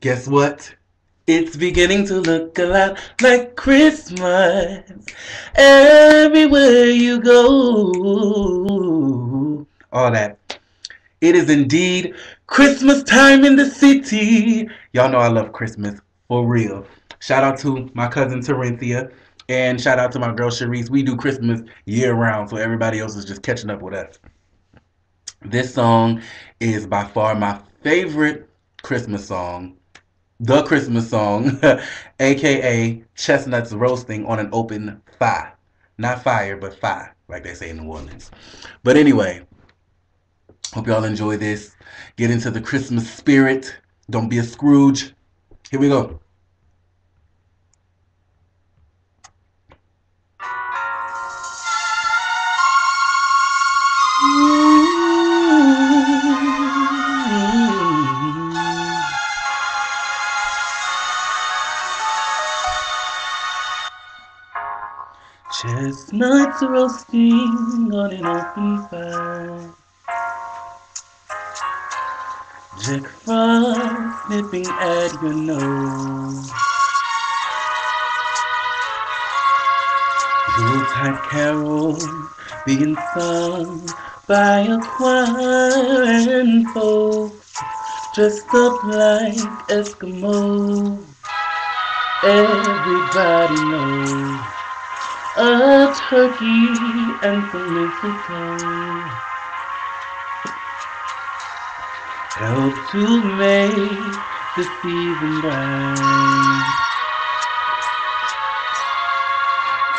Guess what? It's beginning to look a lot like Christmas everywhere you go. All that. It is indeed Christmas time in the city. Y'all know I love Christmas for real. Shout out to my cousin Terenthia and shout out to my girl Sharice. We do Christmas year round, so everybody else is just catching up with us. This song is by far my favorite Christmas song the Christmas song, aka chestnuts roasting on an open fire. Not fire, but fire, like they say in New Orleans. But anyway, hope y'all enjoy this. Get into the Christmas spirit. Don't be a Scrooge. Here we go. Chestnuts roasting on an open fire. Jack Frost nipping at your nose. Yuletide carols being sung by a choir and folks dressed up like Eskimos. Everybody knows a turkey and some mistletoe help to make the season bright.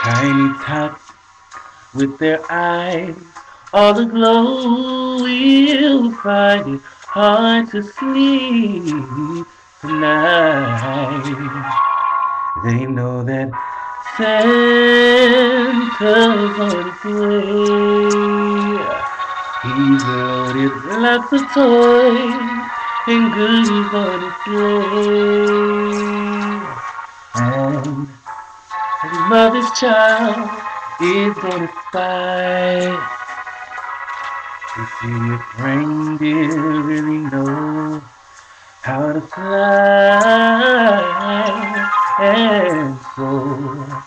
Tiny tots with their eyes all aglow will find it hard to sleep tonight. They know that Santa's on his way. He's loaded lots of toys and goodies on his sleigh. And his mother's child is gonna spy to see if reindeer really know how to fly. And so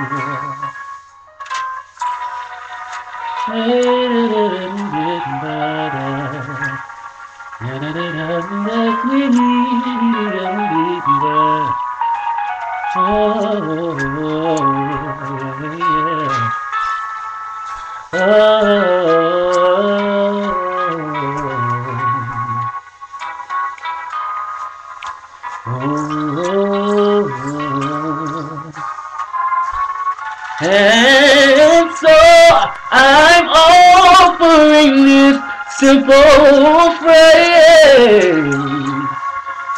So I'm offering this simple phrase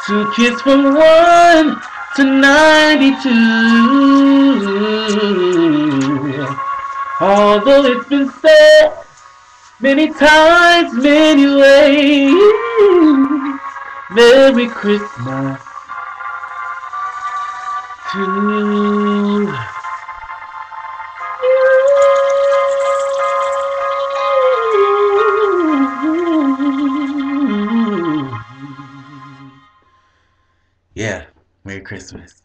to kids from 1 to 92. Although it's been said many times, many ways, Merry Christmas to Yeah, Merry Christmas.